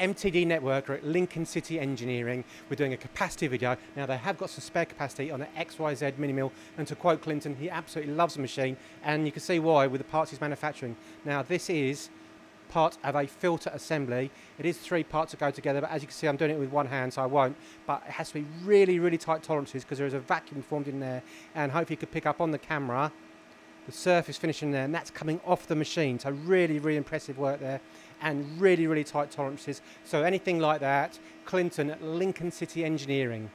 MTD Networker at Lincoln City Engineering. We're doing a capacity video. Now they have got some spare capacity on an XYZ mini mill and to quote Clinton, he absolutely loves the machine and you can see why with the parts he's manufacturing. Now this is part of a filter assembly. It is three parts that go together, but as you can see, I'm doing it with one hand, so I won't. But it has to be really, really tight tolerances because there is a vacuum formed in there, and hopefully you could pick up on the camera the surface finishing there, and that's coming off the machine. So really, really impressive work there, and really, really tight tolerances. So anything like that, Clinton at Lincoln City Engineering.